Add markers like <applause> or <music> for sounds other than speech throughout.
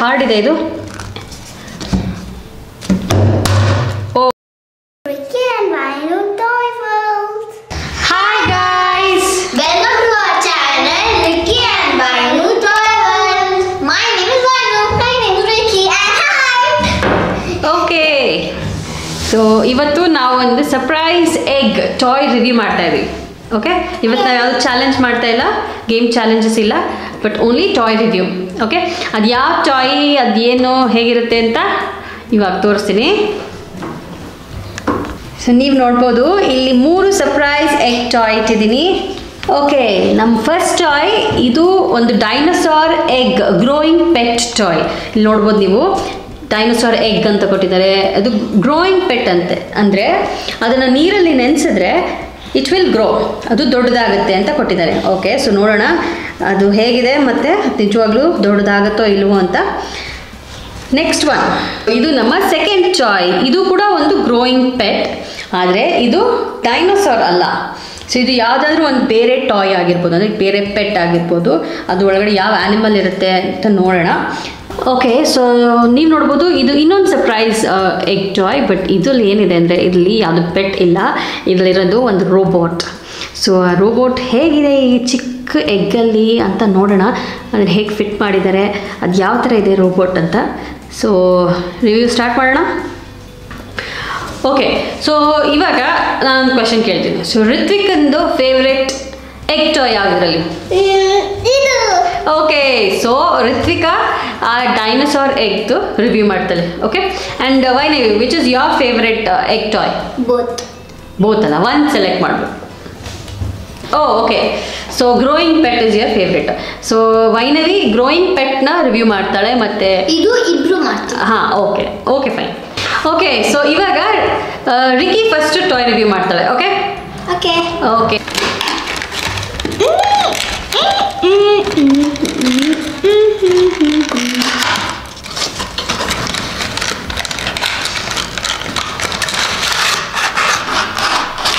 Hard ಹಾರಿದೆ ಇದು. ಓ. ವಿಕೆನ್ ಬೈನು ಟಾಯ್ ಫುಲ್ ಓಕೆ ಸೋ ಇವತ್ತು ನಾವು ಒಂದು ಸರ್ಪ್ರೈಸ್ ಎಗ್ ಟಾಯ್ ರಿವ್ಯೂ ಮಾಡ್ತಾ ಇದೀವಿ. ಓಕೆ ಇವತ್ತು ನಾವು ಯಾವುದು ಚಾಲೆಂಜ್ ಮಾಡ್ತಾ ಇಲ್ಲ ಗೇಮ್ ಚಾಲೆಂಜಸ್ ಇಲ್ಲ but only toy review okay ಅದು ಯಾವ ಟಾಯ್ ಅದೇನು ಹೇಗಿರುತ್ತೆ ಅಂತ ಇವಾಗ ತೋರಿಸ್ತೀನಿ. ಸೊ ನೀವು ನೋಡ್ಬೋದು, ಇಲ್ಲಿ ಮೂರು ಸರ್ಪ್ರೈಸ್ ಎಗ್ ಟಾಯ್ ಇಟ್ಟಿದ್ದೀನಿ. ಓಕೆ ನಮ್ಮ ಫಸ್ಟ್ ಟಾಯ್ ಇದು ಒಂದು dinosaur egg growing pet toy ಇಲ್ಲಿ ನೋಡ್ಬೋದು ನೀವು. ಡೈನೋಸಾರ್ ಎಗ್ ಅಂತ ಕೊಟ್ಟಿದ್ದಾರೆ. ಅದು ಗ್ರೋಯಿಂಗ್ ಪೆಟ್ ಅಂತೆ. ಅಂದರೆ, ಅದನ್ನು ನೀರಲ್ಲಿ ನೆನೆಸಿದ್ರೆ ಇಟ್ ವಿಲ್ ಗ್ರೋ ಅದು ದೊಡ್ಡದಾಗುತ್ತೆ ಅಂತ ಕೊಟ್ಟಿದ್ದಾರೆ. ಓಕೆ ಸೊ ನೋಡೋಣ. ಅದು ಹೇಗಿದೆ ಮತ್ತು ನಿಜವಾಗ್ಲೂ ದೊಡ್ಡದಾಗುತ್ತೋ ಇಲ್ವೋ ಅಂತ. ನೆಕ್ಸ್ಟ್ ಒನ್ ಇದು ನಮ್ಮ ಸೆಕೆಂಡ್ ಚಾಯ್ ಇದು ಕೂಡ ಒಂದು ಗ್ರೋಯಿಂಗ್ ಪೆಟ್ ಆದರೆ ಇದು ಡೈನೋಸಾರ್ ಅಲ್ಲ. ಸೊ ಇದು ಯಾವುದಾದ್ರೂ ಒಂದು ಬೇರೆ ಟಾಯ್ ಆಗಿರ್ಬೋದು, ಅಂದರೆ ಬೇರೆ ಪೆಟ್ ಆಗಿರ್ಬೋದು. ಅದು ಒಳಗಡೆ ಯಾವ ಆ್ಯನಿಮಲ್ ಇರುತ್ತೆ ಅಂತ ನೋಡೋಣ. ಓಕೆ ಸೊ ನೀವು ನೋಡ್ಬೋದು, ಇದು ಇನ್ನೊಂದು ಸರ್ಪ್ರೈಸ್ ಎಗ್ ಟಾಯ್ ಬಟ್ ಇದರಲ್ಲಿ ಏನಿದೆ ಅಂದರೆ ಇಲ್ಲಿ ಯಾವುದು ಪೆಟ್ ಇಲ್ಲ. ಇದರಲ್ಲಿರೋದು ಒಂದು ರೋಬೋಟ್ ಸೊ ಆ ರೋಬೋಟ್ ಹೇಗಿದೆ ಈ ಚಿಕ್ಕ ಎಗ್ಗಲ್ಲಿ ಅಂತ ನೋಡೋಣ. ಅದನ್ನು ಹೇಗೆ ಫಿಟ್ ಮಾಡಿದ್ದಾರೆ ಅದು ಯಾವ ಥರ ಇದೆ ರೋಬೋಟ್ ಅಂತ. ಸೊ ರಿವ್ಯೂ ಸ್ಟಾರ್ಟ್ ಮಾಡೋಣ. ಓಕೆ ಸೊ ಇವಾಗ ನಾನು ಕ್ವೆಶನ್ ಕೇಳ್ತೀನಿ. ಸೊ ಋತ್ವಿಕಂದು ಫೇವ್ರೆಟ್ ಎಗ್ ಟಾಯ್ ಯಾವುದರಲ್ಲಿ ಓಕೆ ಸೊ ಋತ್ವಿಕಾ ಆ ಡೈನೋಸಾರ್ ಎಗ್ದು ರಿವ್ಯೂ ಮಾಡ್ತಾಳೆ okay and Vainavi which is your favourite egg toy both both ಅಲ್ಲ ಒನ್ ಸೆಲೆಕ್ಟ್ ಮಾಡ್ಬೋದು ಓ okay so growing pet is your favourite so Vainavi growing ಪೆಟ್ನ review ಮಾಡ್ತಾಳೆ ಮತ್ತೆ ಇದು ಇಬ್ರು ಮಾಡ್ತಾರೆ ಹಾಂ okay okay fine okay so ಇವಾಗ ರಿಕಿ ಫಸ್ಟ್ ಟಾಯ್ ರಿವ್ಯೂ ಮಾಡ್ತಾಳೆ ಓಕೆ ಓಕೆ ಓಕೆ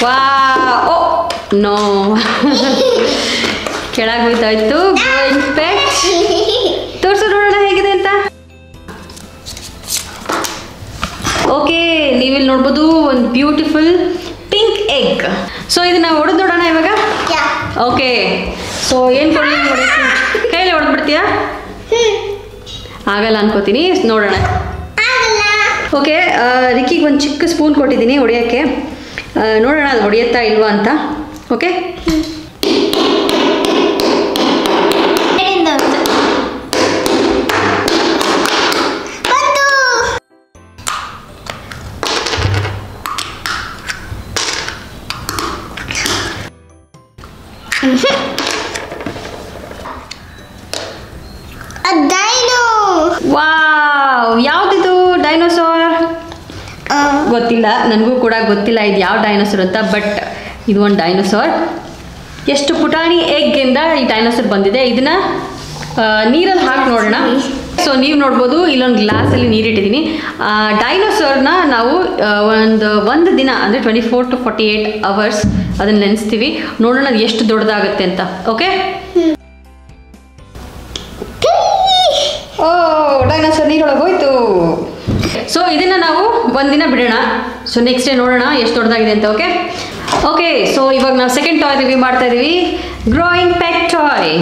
ವಾ ಓ ನೋ ಕೆಳಗೆ ಗೋಯಿಂಗ್ ಇನ್ಸ್ಪೆಕ್ಟ್ ತೋರಿಸು ನೋಡೋಣ ಹೇಗಿದೆ ಅಂತ. ಓಕೆ ನೀವಿಲ್ಲಿ ನೋಡ್ಬೋದು ಒಂದು ಬ್ಯೂಟಿಫುಲ್ ಪಿಂಕ್ ಎಗ್ ಸೊ ಇದನ್ನ ಹೊಡೆದು ನೋಡೋಣ ಇವಾಗ? ಓಕೆ ಸೊ ಏನು ಕೊಡಲಿ ಹೇಳಿ ಕೈಯಲ್ಲಿ ಹೊಡೆದ್ಬಿಡ್ತೀಯಾ? ಆಗಲ್ಲ ಅನ್ಕೋತೀನಿ. ನೋಡೋಣ. ಓಕೆ ರಿಕ್ಕಿಗೆ ಒಂದು ಚಿಕ್ಕ ಸ್ಪೂನ್ ಕೊಟ್ಟಿದ್ದೀನಿ ಹೊಡೆಯೋಕ್ಕೆ. ನೋಡೋಣ ಅದು ಹೊಡೆಯುತ್ತಾ ಇಲ್ವಾ ಅಂತ. ಓಕೆ ಅದಾಯ್ನು ವಾವ್ ಯಾವುದಿದು ಡೈನೋಸಾರ್ ಗೊತ್ತಿಲ್ಲ ನನಗೂ ಕೂಡ ಗೊತ್ತಿಲ್ಲ ಇದು ಯಾವ ಡೈನೋಸರ್ ಅಂತ ಬಟ್ ಇದು ಒಂದು ಡೈನೋಸಾರ್ ಎಷ್ಟು ಪುಟಾಣಿ ಎಗ್ಗಿಂದ ಈ ಡೈನೋಸರ್ ಬಂದಿದೆ. ಇದನ್ನ ನೀರಲ್ಲಿ ಹಾಕಿ ನೋಡೋಣ. ಸೊ ನೀವು ನೋಡ್ಬೋದು ಇಲ್ಲೊಂದು ಗ್ಲಾಸಲ್ಲಿ ನೀರಿಟ್ಟಿದ್ದೀನಿ. ಡೈನೋಸಾರ್ನ ನಾವು ಒಂದು ಒಂದು ದಿನ ಅಂದರೆ twenty four to forty eight hours ಅದನ್ನು ನೆನೆಸ್ತೀವಿ. ನೋಡೋಣ ಅದು ಎಷ್ಟು ದೊಡ್ಡದಾಗುತ್ತೆ ಅಂತ ಓಕೆ ಹೋಯ್ತು. ಸೊ ಇದನ್ನ ನಾವು ಒಂದಿನ ಬಿಡೋಣ. ಸೊ ನೆಕ್ಸ್ಟ್ ಡೇ ನೋಡೋಣ ಎಷ್ಟು ದೊಡ್ಡದಾಗಿದೆ ಅಂತ ಓಕೆ ಓಕೆ ಸೊ ಇವಾಗ ನಾವು ಸೆಕೆಂಡ್ ಟಾಯ್ ರಿವ್ಯೂ ಮಾಡ್ತಾ ಇದೀವಿ. ಗ್ರೋಯಿಂಗ್ ಪ್ಯಾಕ್ ಟಾಯ್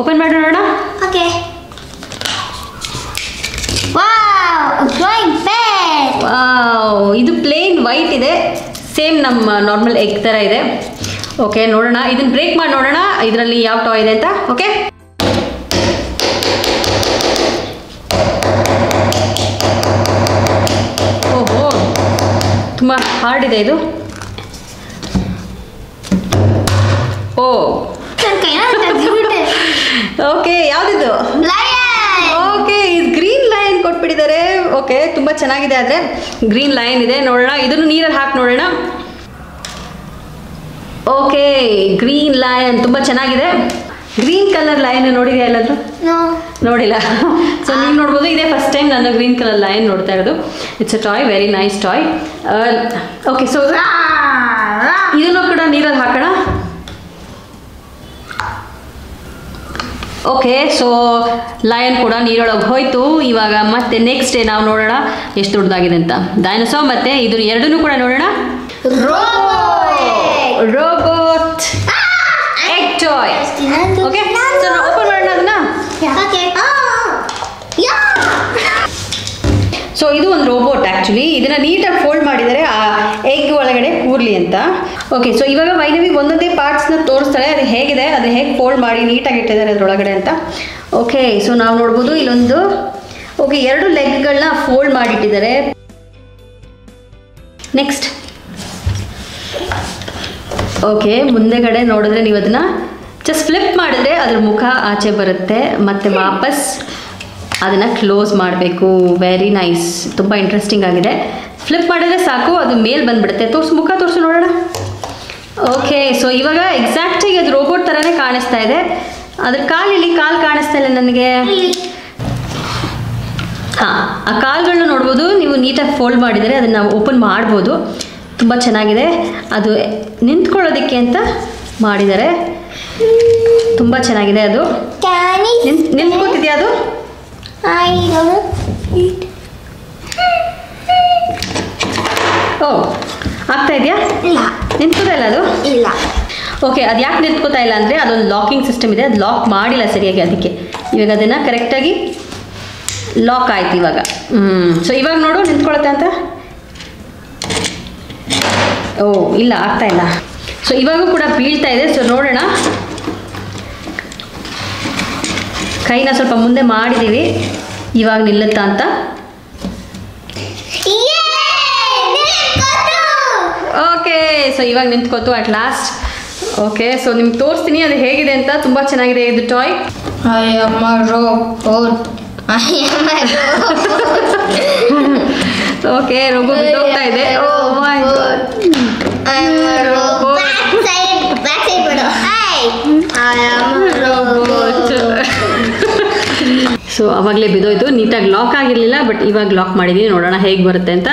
ಓಪನ್ ಮಾಡಿ ನೋಡೋಣ. ಓಕೆ ಇದು ಪ್ಲೇನ್ ವೈಟ್ ಇದೆ. ಸೇಮ್ ನಮ್ಮ ನಾರ್ಮಲ್ ಎಗ್ ಥರ ಇದೆ. ಓಕೆ ನೋಡೋಣ. ಇದನ್ನ ಬ್ರೇಕ್ ಮಾಡಿ ನೋಡೋಣ. ಇದರಲ್ಲಿ ಯಾವ ಟಾಯ್ ಇದೆ ಅಂತ ಓಕೆ ತುಂಬ ಹಾರ್ಡ್ ಇದೆ ಇದು. ಓ. ಓಕೆ ಯಾವ್ದಿದು! ಓಕೆ ಇದು ಗ್ರೀನ್ ಲೈನ್ ಕೊಟ್ಬಿಟ್ಟಿದ್ದಾರೆ. ಓಕೆ ತುಂಬ ಚೆನ್ನಾಗಿದೆ ಆದರೆ. ಗ್ರೀನ್ ಲೈನ್ ಇದೆ, ನೋಡೋಣ. ಇದನ್ನು ನೀರಲ್ಲಿ ಹಾಕಿ ನೋಡೋಣ. ಓಕೆ ಗ್ರೀನ್ ಲೈನ್ ತುಂಬ ಚೆನ್ನಾಗಿದೆ. ಗ್ರೀನ್ ಕಲರ್ ಲೈನ್ ನೋಡಿದೆಯಾ ಎಲ್ಲಾದರೂ. ನೋಡಿಲ್ಲ. ಸೊ ನೀವು ನೋಡ್ಬೋದು ಇದೇ ಫಸ್ಟ್ ಟೈಮ್ ನಾನು ಗ್ರೀನ್ ಕಲರ್ ಲೈನ್ ನೋಡ್ತಾ ಇರೋದು. It's a toy very nice toy okay so ಇದನ್ನು ಕೂಡ ನೀರಲ್ಲಿ ಹಾಕೋಣ. ಓಕೆ ಸೊ ಲಯನ್ ಕೂಡ ನೀರೊಳಗೆ ಹೋಯ್ತು. ಇವಾಗ ಮತ್ತೆ ನೆಕ್ಸ್ಟ್ ಡೇ ನಾವು ನೋಡೋಣ ಎಷ್ಟು ದೊಡ್ಡದಾಗಿದೆ ಅಂತ. ಡೈನೋಸಾರ್ ಮತ್ತೆ ಇದು ಎರಡನ್ನೂ ಕೂಡ ನೋಡೋಣ. ಇದು ಒಂದು ರೋಬೋಟ್ ಆ್ಯಕ್ಚುಲಿ ಇದನ್ನು ನೀಟಾಗಿ ಫೋಲ್ಡ್ ಮಾಡಿದರೆ ಆ ಎಗ್ ಒಳಗಡೆ ಕೂರ್ಲಿ ಅಂತ. ಓಕೆ ಸೊ ಇವಾಗ ವೈನವಿ ಒಂದೊಂದೇ ಪಾರ್ಟ್ಸ್ನ ತೋರಿಸ್ತಾಳೆ. ಅದು ಹೇಗಿದೆ? ಅದು ಹೇಗೆ ಫೋಲ್ಡ್ ಮಾಡಿ ನೀಟಾಗಿ ಇಟ್ಟಿದ್ದಾರೆ ಅದರೊಳಗಡೆ ಅಂತ. ಓಕೆ ಸೊ ನಾವು ನೋಡ್ಬೋದು ಇಲ್ಲೊಂದು. ಓಕೆ ಎರಡು ಲೆಗ್ಗಳನ್ನ ಫೋಲ್ಡ್ ಮಾಡಿಟ್ಟಿದ್ದಾರೆ ನೆಕ್ಸ್ಟ್ ಓಕೆ ಮುಂದೆಗಡೆ ನೋಡಿದ್ರೆ ನೀವು ಅದನ್ನ ಜಸ್ಟ್ ಫ್ಲಿಪ್ ಮಾಡಿದ್ರೆ ಅದ್ರ ಮುಖ ಆಚೆ ಬರುತ್ತೆ. ಮತ್ತೆ ವಾಪಸ್ ಅದನ್ನು ಕ್ಲೋಸ್ ಮಾಡಬೇಕು. ವೆರಿ ನೈಸ್ ತುಂಬ ಇಂಟ್ರೆಸ್ಟಿಂಗ್ ಆಗಿದೆ. ಫ್ಲಿಪ್ ಮಾಡಿದ್ರೆ ಸಾಕು ಅದು ಮೇಲ್ ಬಂದ್ಬಿಡುತ್ತೆ. ತೋರಿಸು ಮುಖ ತೋರಿಸು ನೋಡೋಣ. ಓಕೆ ಸೊ ಇವಾಗ ಎಕ್ಸಾಕ್ಟಾಗಿ ಅದು ರೋಬೋಟ್ ಥರನೇ ಕಾಣಿಸ್ತಾ ಇದೆ. ಅದ್ರ ಇಲ್ಲಿ ಕಾಲು ಕಾಣಿಸ್ತಾ ಇಲ್ಲ ನನಗೆ. ಹಾಂ ಆ ಕಾಲ್ಗಳನ್ನ ನೋಡ್ಬೋದು. ನೀವು ನೀಟಾಗಿ ಫೋಲ್ಡ್ ಮಾಡಿದರೆ ಅದನ್ನು ಓಪನ್ ಮಾಡ್ಬೋದು. ತುಂಬ ಚೆನ್ನಾಗಿದೆ. ಅದು ನಿಂತ್ಕೊಳ್ಳೋದಕ್ಕೆ ಅಂತ ಮಾಡಿದ್ದಾರೆ. ತುಂಬ ಚೆನ್ನಾಗಿದೆ ಅದು? ನಿಂತ್ಕೋತಿದ್ಯಾ ಅದು? I eat. ಓ ಆಗ್ತಾ ಇದೆಯಾ? ಇಲ್ಲ. ನಿಂತ್ಕೋತಾ ಇಲ್ಲ ಅದು? ಇಲ್ಲ. ಓಕೆ ಅದು ಯಾಕೆ ನಿಂತ್ಕೋತಾ ಇಲ್ಲ ಅಂದರೆ ಅದೊಂದು ಲಾಕಿಂಗ್ ಸಿಸ್ಟಮ್ ಇದೆ. ಅದು ಲಾಕ್ ಮಾಡಿಲ್ಲ ಸರಿಯಾಗಿ ಅದಕ್ಕೆ. ಇವಾಗ ಅದನ್ನು ಕರೆಕ್ಟಾಗಿ ಲಾಕ್ ಆಯ್ತು ಇವಾಗ. ಹ್ಞೂ ಸೊ ಇವಾಗ ನೋಡು ನಿಂತ್ಕೊಳತ್ತೆ ಅಂತ. ಓ ಇಲ್ಲ ಆಗ್ತಾ ಇಲ್ಲ. ಸೊ ಇವಾಗೂ ಕೂಡ ಬೀಳ್ತಾ ಇದೆ. ಸೊ ನೋಡೋಣ. ಕೈನ ಸ್ವಲ್ಪ ಮುಂದೆ ಮಾಡಿದ್ದೀವಿ ಇವಾಗ ನಿಲ್ಲುತ್ತಾ ಅಂತ. ಓಕೆ ಸೊ ಇವಾಗ ನಿಂತ್ಕೋತು ಅಟ್ ಲಾಸ್ಟ್ ಓಕೆ ಸೊ ನಿಮ್ಗೆ ತೋರಿಸ್ತೀನಿ ಅದು ಹೇಗಿದೆ ಅಂತ. ತುಂಬ ಚೆನ್ನಾಗಿದೆ ಇದು ಟಾಯ್. ಓಕೆ ರೋಗು ಬಿದ್ದೋಗ್ತಾ ಇದೆ. ಓ <laughs> ಸೊ ಅವಾಗಲೇ ಬಿದ್ದೋಯ್ತು. ನೀಟಾಗಿ ಲಾಕ್ ಆಗಿರಲಿಲ್ಲ ಬಟ್ ಇವಾಗ ಲಾಕ್ ಮಾಡಿದ್ದೀನಿ ನೋಡೋಣ ಹೇಗೆ ಬರುತ್ತೆ ಅಂತ.